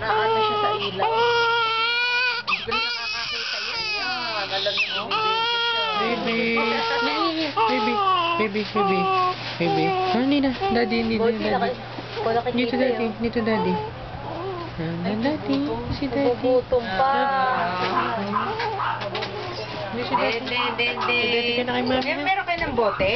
na ano siya sa ilaw. Hindi ko na nakakakita yan. Yan. Alam niyo, Baby. Baby. Baby, baby. Baby. Ah, hindi na. Daddy, hindi na. Na Daddy. Oh. kayo. Ah, Kung ah. Dito, daddy. Dito, daddy. Ah, daddy. Si daddy. Nagugutom pa. Hindi si daddy. Hindi, hindi, hindi. Daddy ka na kay mami. Meron kayo ng bote?